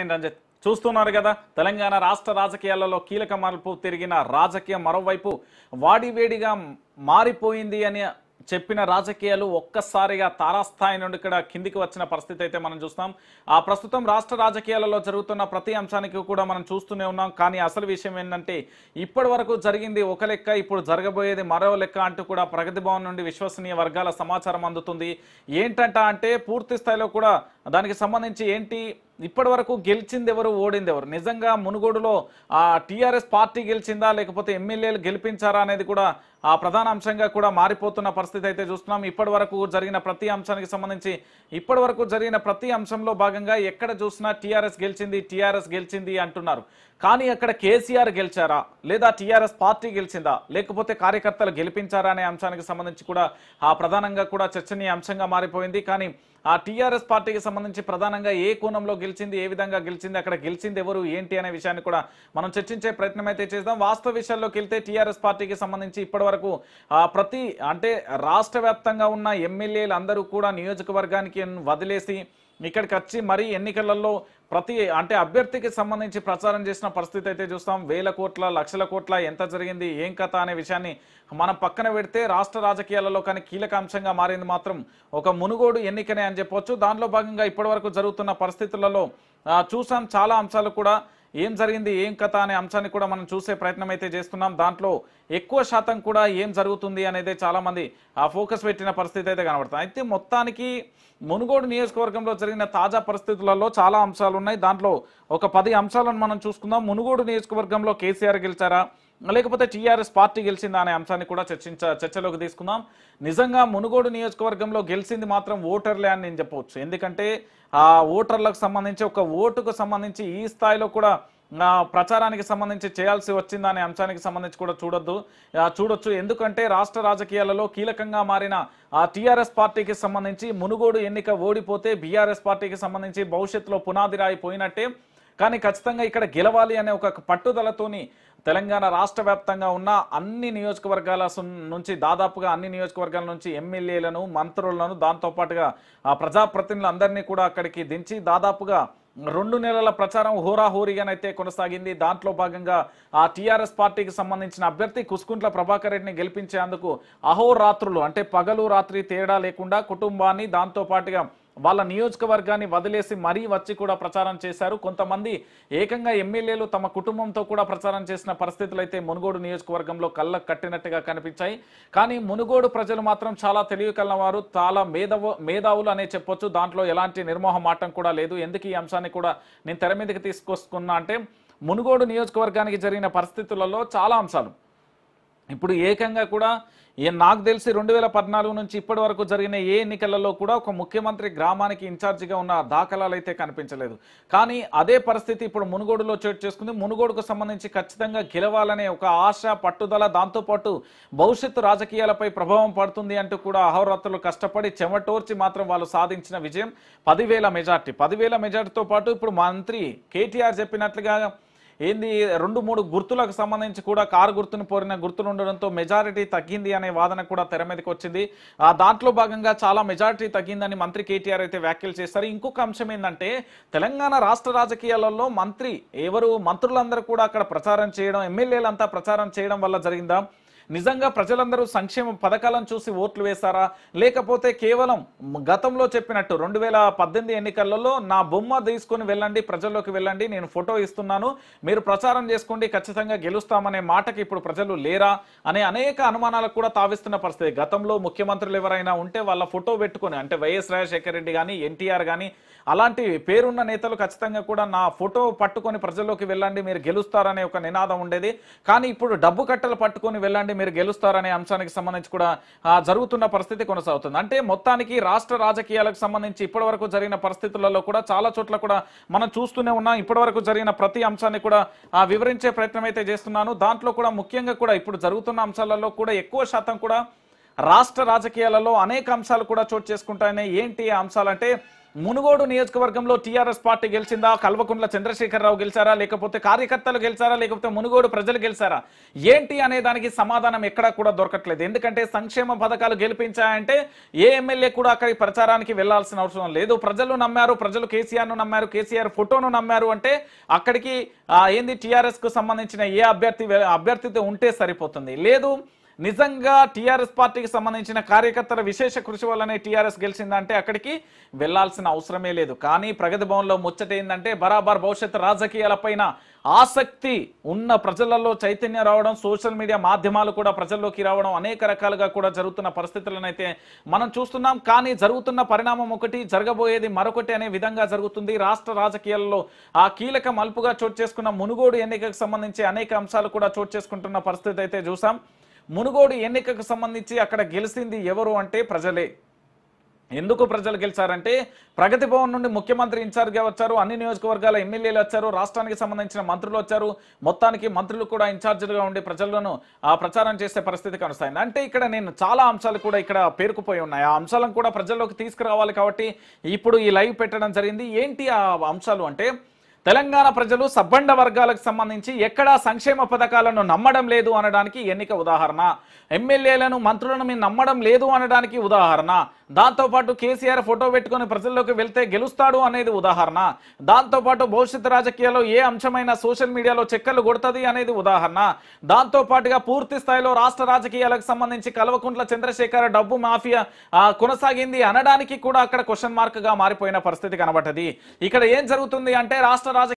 నేను రంజిత్. చూస్తున్నారు కదా తెలంగాణ రాష్ట్ర రాజకీయాలలో కీలక మార్పు తిరిగిన రాజకీయం మరోవైపు వాడివేడిగా మారిపోయింది అని చెప్పిన రాజకీయాలు ఒక్కసారిగా తారాస్థాయి నుండి ఇక్కడ కిందికి వచ్చిన పరిస్థితి అయితే మనం చూస్తాం. ఆ ప్రస్తుతం రాష్ట్ర రాజకీయాలలో జరుగుతున్న ప్రతి అంశానికి కూడా మనం చూస్తూనే ఉన్నాం. కానీ అసలు విషయం ఏంటంటే ఇప్పటి వరకు జరిగింది ఒక లెక్క ఇప్పుడు జరగబోయేది మరో లెక్క అంటూ కూడా ప్రగతి భవన్ నుండి విశ్వసనీయ వర్గాల సమాచారం అందుతుంది. ఏంటంట అంటే పూర్తి స్థాయిలో కూడా దానికి సంబంధించి ఏంటి? ఇప్పటి వరకు గెలిచింది ఎవరు ఓడింది ఎవరు నిజంగా మునుగోడులో ఆ టీఆర్ఎస్ పార్టీ గెలిచిందా లేకపోతే ఎమ్మెల్యేలు గెలిపించారా అనేది కూడా ఆ ప్రధాన అంశంగా కూడా మారిపోతున్న పరిస్థితి అయితే చూస్తున్నాం. ఇప్పటి వరకు జరిగిన ప్రతి అంశానికి సంబంధించి ఇప్పటి వరకు జరిగిన ప్రతి అంశంలో భాగంగా ఎక్కడ చూసినా టీఆర్ఎస్ గెలిచింది టీఆర్ఎస్ గెలిచింది అంటున్నారు. కానీ అక్కడ కేసీఆర్ గెలిచారా? లేదా టీఆర్ఎస్ పార్టీ గెలిచిందా? లేకపోతే కార్యకర్తలు గెలిపించారా అనే అంశానికి సంబంధించి కూడా ఆ ప్రధానంగా కూడా చర్చనీయ అంశంగా మారిపోయింది. కానీ ఆ టీఆర్ఎస్ పార్టీకి సంబంధించి ప్రధానంగా ఏ కోణంలో గెలిచింది ఏ విధంగా గెలిచింది అక్కడ గెలిచింది ఎవరు ఏంటి అనే విషయాన్ని కూడా మనం చర్చించే ప్రయత్నం అయితే చేద్దాం. వాస్తవ విషయాల్లోకి వెళ్తే టీఆర్ఎస్ పార్టీకి సంబంధించి ఇప్పటి వరకు ప్రతి అంటే రాష్ట్ర ఉన్న ఎమ్మెల్యేలు అందరూ కూడా నియోజకవర్గానికి వదిలేసి ఇక్కడికి వచ్చి మరీ ఎన్నికలలో ప్రతి అంటే అభ్యర్థికి సంబంధించి ప్రచారం చేసిన పరిస్థితి అయితే చూస్తాం. వేల కోట్ల లక్షల కోట్ల ఎంత జరిగింది ఏం కథ అనే విషయాన్ని మనం పక్కన పెడితే రాష్ట్ర రాజకీయాలలో కానీ కీలక అంశంగా మారింది మాత్రం ఒక మునుగోడు ఎన్నికనే అని చెప్పొచ్చు. దానిలో భాగంగా ఇప్పటివరకు జరుగుతున్న పరిస్థితులలో చూసాం చాలా అంశాలు కూడా. ఏం జరిగింది ఏం కథ అనే అంశాన్ని కూడా మనం చూసే ప్రయత్నం అయితే చేస్తున్నాం. దాంట్లో ఎక్కువ శాతం కూడా ఏం జరుగుతుంది అనేది చాలామంది ఆ ఫోకస్ పెట్టిన పరిస్థితి అయితే కనబడుతుంది. అయితే మొత్తానికి మునుగోడు నియోజకవర్గంలో జరిగిన తాజా పరిస్థితులలో చాలా అంశాలు ఉన్నాయి. దాంట్లో ఒక పది అంశాలను మనం చూసుకుందాం. మునుగోడు నియోజకవర్గంలో కేసీఆర్ గెలిచారా? లేకపోతే టీఆర్ఎస్ పార్టీ గెలిచిందా అనే అంశాన్ని కూడా చర్చించ చర్చలోకి తీసుకుందాం. నిజంగా మునుగోడు నియోజకవర్గంలో గెలిచింది మాత్రం ఓటర్లే అని నేను చెప్పవచ్చు. ఎందుకంటే ఆ ఓటర్లకు సంబంధించి ఒక ఓటుకు సంబంధించి ఈ స్థాయిలో కూడా ప్రచారానికి సంబంధించి చేయాల్సి వచ్చిందనే అనే అంశానికి సంబంధించి కూడా చూడొద్దు. చూడొచ్చు. ఎందుకంటే రాష్ట్ర రాజకీయాలలో కీలకంగా మారిన ఆ టీఆర్ఎస్ పార్టీకి సంబంధించి మునుగోడు ఎన్నిక ఓడిపోతే బీఆర్ఎస్ పార్టీకి సంబంధించి భవిష్యత్తులో పునాది రాయి పోయినట్టే కానీ ఖచ్చితంగా ఇక్కడ గెలవాలి అనే ఒక పట్టుదలతోని తెలంగాణ రాష్ట్ర వ్యాప్తంగా ఉన్న అన్ని నియోజకవర్గాల నుంచి దాదాపుగా అన్ని నియోజకవర్గాల నుంచి ఎమ్మెల్యేలను మంత్రులను దాంతోపాటుగా ఆ ప్రజాప్రతినిధులందరినీ కూడా అక్కడికి దించి దాదాపుగా రెండు నెలల ప్రచారం హోరాహోరీగానైతే కొనసాగింది. దాంట్లో భాగంగా ఆ టీఆర్ఎస్ పార్టీకి సంబంధించిన అభ్యర్థి కుస్కుంట్ల ప్రభాకర్ రెడ్డిని గెలిపించేందుకు అహోరాత్రులు అంటే పగలు రాత్రి తేడా లేకుండా కుటుంబాన్ని దాంతోపాటుగా వాళ్ళ నియోజకవర్గాన్ని వదిలేసి మరీ వచ్చి కూడా ప్రచారం చేశారు. కొంతమంది ఏకంగా ఎమ్మెల్యేలు తమ కుటుంబంతో కూడా ప్రచారం చేసిన పరిస్థితులు అయితే మునుగోడు నియోజకవర్గంలో కళ్ళకు కట్టినట్టుగా కనిపించాయి. కానీ మునుగోడు ప్రజలు మాత్రం చాలా తెలివి వారు చాలా మేధవ మేధావులు అనే చెప్పొచ్చు. దాంట్లో ఎలాంటి నిర్మోహమాటం కూడా లేదు. ఎందుకు ఈ అంశాన్ని కూడా నేను తెర మీదకి తీసుకొస్తున్నా అంటే మునుగోడు నియోజకవర్గానికి జరిగిన పరిస్థితులలో చాలా అంశాలు. ఇప్పుడు ఏకంగా కూడా ఏ నాకు తెలిసి రెండు వేల పద్నాలుగు నుంచి ఇప్పటి వరకు జరిగిన ఏ ఎన్నికలలో కూడా ఒక ముఖ్యమంత్రి గ్రామానికి ఇన్ఛార్జిగా ఉన్న దాఖలాలు అయితే కనిపించలేదు. కానీ అదే పరిస్థితి ఇప్పుడు మునుగోడులో చోటు చేసుకుంది. మునుగోడుకు సంబంధించి ఖచ్చితంగా గెలవాలనే ఒక ఆశ పట్టుదల దాంతోపాటు భవిష్యత్తు రాజకీయాలపై ప్రభావం పడుతుంది అంటూ కూడా అహోరాత్రులు కష్టపడి చెమటోర్చి మాత్రం వాళ్ళు సాధించిన విజయం పదివేల మెజార్టీ. పదివేల మెజార్టీతో పాటు ఇప్పుడు మంత్రి కేటీఆర్ చెప్పినట్లుగా ఏంది రెండు మూడు గుర్తులకు సంబంధించి కూడా కారు గుర్తును పోరిన గుర్తులు ఉండడంతో మెజారిటీ తగ్గింది అనే వాదన కూడా తెర మీదకి వచ్చింది. ఆ దాంట్లో భాగంగా చాలా మెజారిటీ తగ్గిందని మంత్రి కేటీఆర్ అయితే వ్యాఖ్యలు చేస్తారు ఇంకొక అంశం ఏంటంటే తెలంగాణ రాష్ట్ర రాజకీయాలలో మంత్రి ఎవరు? మంత్రులందరూ కూడా అక్కడ ప్రచారం చేయడం ఎమ్మెల్యేలంతా ప్రచారం చేయడం వల్ల జరిగిందా? నిజంగా ప్రజలందరూ సంక్షేమ పథకాలను చూసి ఓట్లు వేశారా? లేకపోతే కేవలం గతంలో చెప్పినట్టు రెండు వేల పద్దెనిమిది ఎన్నికలలో నా బొమ్మ తీసుకొని వెళ్ళండి ప్రజల్లోకి వెళ్ళండి నేను ఫోటో ఇస్తున్నాను మీరు ప్రచారం చేసుకోండి ఖచ్చితంగా గెలుస్తామనే మాటకి ఇప్పుడు ప్రజలు లేరా అనే అనేక అనుమానాలకు కూడా తావిస్తున్న పరిస్థితి. గతంలో ముఖ్యమంత్రులు ఎవరైనా ఉంటే వాళ్ళ ఫోటో పెట్టుకొని అంటే వైఎస్ రాజశేఖర రెడ్డి కానీ ఎన్టీఆర్ కానీ అలాంటి పేరున్న నేతలు ఖచ్చితంగా కూడా నా ఫోటో పట్టుకొని ప్రజల్లోకి వెళ్ళండి మీరు గెలుస్తారనే ఒక నినాదం ఉండేది. కానీ ఇప్పుడు డబ్బు కట్టలు పట్టుకొని వెళ్ళండి మీరు గెలుస్తారనే అంశానికి సంబంధించి కూడా జరుగుతున్న పరిస్థితి కొనసాగుతుంది. అంటే మొత్తానికి రాష్ట్ర రాజకీయాలకు సంబంధించి ఇప్పటివరకు జరిగిన పరిస్థితులలో కూడా చాలా చోట్ల కూడా మనం చూస్తూనే ఉన్నాం. ఇప్పటివరకు జరిగిన ప్రతి అంశాన్ని కూడా వివరించే ప్రయత్నం అయితే చేస్తున్నాను. దాంట్లో కూడా ముఖ్యంగా కూడా ఇప్పుడు జరుగుతున్న అంశాలలో కూడా ఎక్కువ శాతం కూడా రాష్ట్ర రాజకీయాలలో అనేక అంశాలు కూడా చోటు చేసుకుంటాయని ఏంటి ఆ అంశాలంటే మునుగోడు నియోజకవర్గంలో టీఆర్ఎస్ పార్టీ గెలిచిందా కల్వకుంట్ల చంద్రశేఖరరావు గెలిచారా లేకపోతే కార్యకర్తలు గెలిచారా లేకపోతే మునుగోడు ప్రజలు గెలిచారా? ఏంటి అనే దానికి సమాధానం ఎక్కడా కూడా దొరకట్లేదు. ఎందుకంటే సంక్షేమ పథకాలు గెలిపించాయంటే ఏ ఎమ్మెల్యే కూడా అక్కడికి ప్రచారానికి వెళ్ళాల్సిన అవసరం లేదు. ప్రజలు నమ్మారు ప్రజలు కేసీఆర్ను నమ్మారు కేసీఆర్ ఫోటోను నమ్మారు అంటే అక్కడికి ఏంది టీఆర్ఎస్కు సంబంధించిన ఏ అభ్యర్థి అభ్యర్థితో ఉంటే సరిపోతుంది. లేదు నిజంగా టీఆర్ఎస్ పార్టీకి సంబంధించిన కార్యకర్తల విశేష కృషి వల్లనే టీఆర్ఎస్ గెలిచిందంటే అక్కడికి వెళ్ళాల్సిన అవసరమే లేదు. కానీ ప్రగతి భవన్లో ముచ్చట ఏంటంటే బరాబర్ భవిష్యత్ రాజకీయాలపైన ఆసక్తి ఉన్న ప్రజలలో చైతన్యం రావడం సోషల్ మీడియా మాధ్యమాలు కూడా ప్రజల్లోకి రావడం అనేక రకాలుగా కూడా జరుగుతున్న పరిస్థితులను అయితే మనం చూస్తున్నాం. కానీ జరుగుతున్న పరిణామం ఒకటి జరగబోయేది మరొకటి అనే విధంగా జరుగుతుంది. రాష్ట్ర రాజకీయాల్లో ఆ కీలక మలుపుగా చోటు చేసుకున్న మునుగోడు ఎన్నికకు సంబంధించి అనేక అంశాలు కూడా చోటు చేసుకుంటున్న పరిస్థితి అయితే చూసాం. మునుగోడు ఎన్నికకు సంబంధించి అక్కడ గెలిచింది ఎవరు అంటే ప్రజలే. ఎందుకు ప్రజలు గెలిచారంటే ప్రగతి భవన్ నుండి ముఖ్యమంత్రి ఇన్ఛార్జ్గా వచ్చారు అన్ని నియోజకవర్గాల ఎమ్మెల్యేలు వచ్చారు రాష్ట్రానికి సంబంధించిన మంత్రులు వచ్చారు. మొత్తానికి మంత్రులు కూడా ఇన్ఛార్జీలుగా ఉండి ప్రజలను ఆ ప్రచారం చేసే పరిస్థితి కనుస్తాయి అంటే ఇక్కడ నేను చాలా అంశాలు కూడా ఇక్కడ పేరుకుపోయి ఉన్నాయి. ఆ అంశాలను కూడా ప్రజల్లోకి తీసుకురావాలి కాబట్టి ఇప్పుడు ఈ లైవ్ పెట్టడం జరిగింది. ఏంటి ఆ అంశాలు అంటే తెలంగాణ ప్రజలు సబ్బండ వర్గాలకు సంబంధించి ఎక్కడా సంక్షేమ పథకాలను నమ్మడం లేదు అనడానికి ఎన్నిక ఉదాహరణ. ఎమ్మెల్యేలను మంత్రులను మీరు నమ్మడం లేదు అనడానికి ఉదాహరణ. దాంతోపాటు కేసీఆర్ ఫోటో పెట్టుకొని ప్రజల్లోకి వెళ్తే గెలుస్తాడు అనేది ఉదాహరణ. దాంతోపాటు భవిష్యత్ రాజకీయాల్లో ఏ అంశమైన సోషల్ మీడియాలో చెక్కలు కొడుతుంది అనేది ఉదాహరణ. దాంతోపాటుగా పూర్తి స్థాయిలో రాష్ట్ర రాజకీయాలకు సంబంధించి కల్వకుంట్ల చంద్రశేఖర్ డబ్బు మాఫియా కొనసాగింది అనడానికి కూడా అక్కడ క్వశ్చన్ మార్క్గా మారిపోయిన పరిస్థితి కనబడ్డది. ఇక్కడ ఏం జరుగుతుంది అంటే రాష్ట్ర